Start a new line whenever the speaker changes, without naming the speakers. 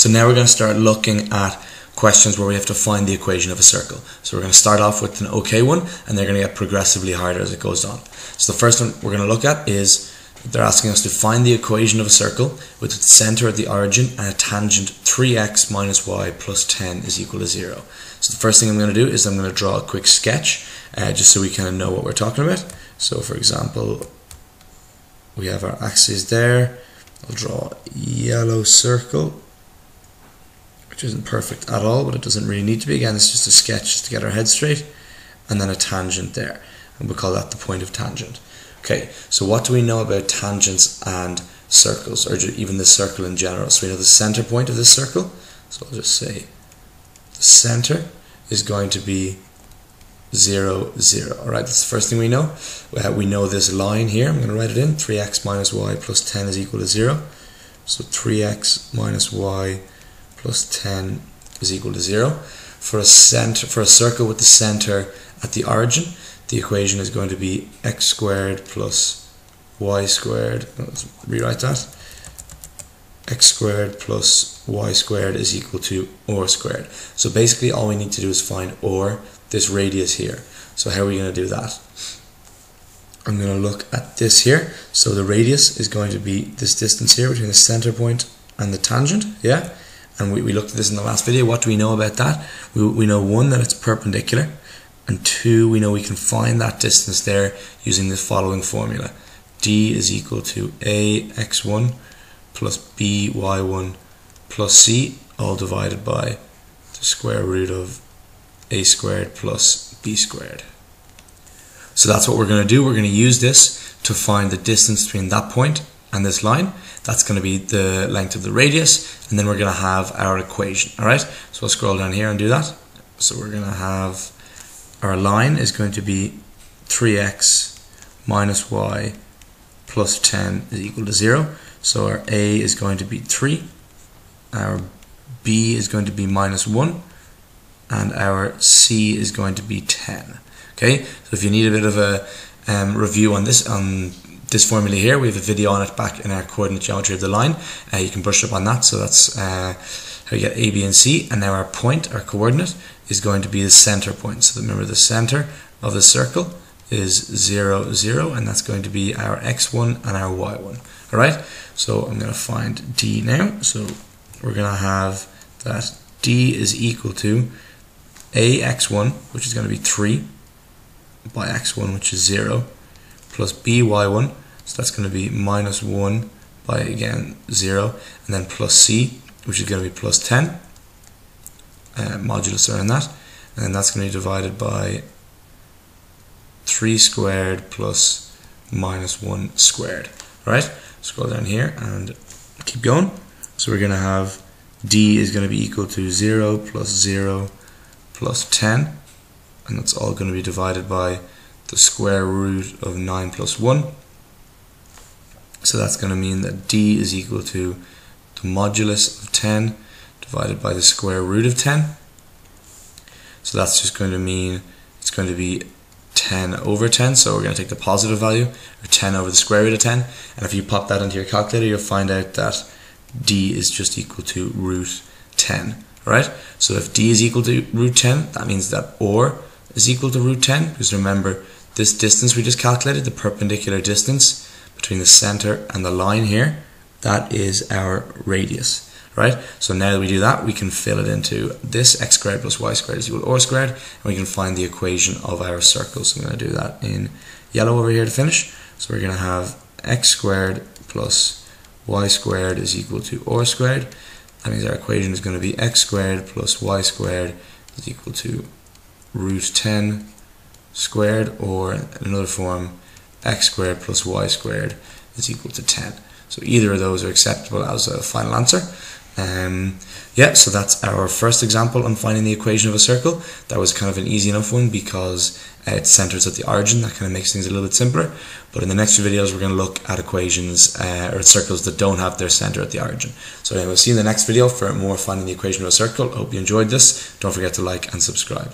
So now we're going to start looking at questions where we have to find the equation of a circle. So we're going to start off with an okay one and they're going to get progressively harder as it goes on. So the first one we're going to look at is they're asking us to find the equation of a circle with its center at the origin and a tangent 3x minus y plus 10 is equal to 0. So the first thing I'm going to do is I'm going to draw a quick sketch uh, just so we kind of know what we're talking about. So for example, we have our axes there. I'll draw a yellow circle which isn't perfect at all, but it doesn't really need to be. Again, it's just a sketch just to get our head straight. And then a tangent there. And we'll call that the point of tangent. Okay, so what do we know about tangents and circles, or even the circle in general? So we know the center point of this circle. So I'll just say the center is going to be 0, 0. Alright, that's the first thing we know. We know this line here. I'm going to write it in. 3x minus y plus 10 is equal to 0. So 3x minus y plus 10 is equal to 0. For a center, for a circle with the center at the origin, the equation is going to be x squared plus y squared. Let's rewrite that. x squared plus y squared is equal to r squared. So basically all we need to do is find r, this radius here. So how are we going to do that? I'm going to look at this here. So the radius is going to be this distance here between the center point and the tangent, yeah? And we, we looked at this in the last video. What do we know about that? We, we know one, that it's perpendicular, and two, we know we can find that distance there using the following formula. D is equal to AX1 plus BY1 plus C, all divided by the square root of A squared plus B squared. So that's what we're going to do. We're going to use this to find the distance between that point and this line. That's going to be the length of the radius, and then we're going to have our equation. All right, so I'll scroll down here and do that. So we're going to have our line is going to be 3x minus y plus 10 is equal to 0. So our a is going to be 3, our b is going to be minus 1, and our c is going to be 10. Okay, so if you need a bit of a um, review on this on this formula here, we have a video on it back in our coordinate geometry of the line. Uh, you can brush up on that. So that's uh, how you get A, B, and C. And now our point, our coordinate, is going to be the center point. So remember the center of the circle is 0, 0, and that's going to be our x1 and our y1. Alright, so I'm going to find D now. So we're going to have that D is equal to AX1, which is going to be 3, by x1, which is 0, plus by1, so that's going to be minus 1 by, again, 0, and then plus c, which is going to be plus 10, uh, modulus around that, and that's going to be divided by 3 squared plus minus 1 squared. Right? Scroll down here and keep going. So we're going to have d is going to be equal to 0 plus 0 plus 10, and that's all going to be divided by the square root of 9 plus 1. So that's going to mean that d is equal to the modulus of 10 divided by the square root of 10. So that's just going to mean it's going to be 10 over 10. So we're going to take the positive value, or 10 over the square root of 10. And if you pop that into your calculator, you'll find out that d is just equal to root 10. Right? So if d is equal to root 10, that means that r is equal to root 10. Because remember, this distance we just calculated, the perpendicular distance between the center and the line here, that is our radius, right? So now that we do that, we can fill it into this x squared plus y squared is equal to r squared, and we can find the equation of our circle. So I'm going to do that in yellow over here to finish. So we're going to have x squared plus y squared is equal to r squared. That means our equation is going to be x squared plus y squared is equal to root 10 squared or another form x squared plus y squared is equal to 10. So either of those are acceptable as a final answer. Um, yeah, so that's our first example on finding the equation of a circle. That was kind of an easy enough one because it centers at the origin. That kind of makes things a little bit simpler. But in the next few videos, we're going to look at equations uh, or circles that don't have their center at the origin. So anyway, we'll see you in the next video for more finding the equation of a circle. Hope you enjoyed this. Don't forget to like and subscribe.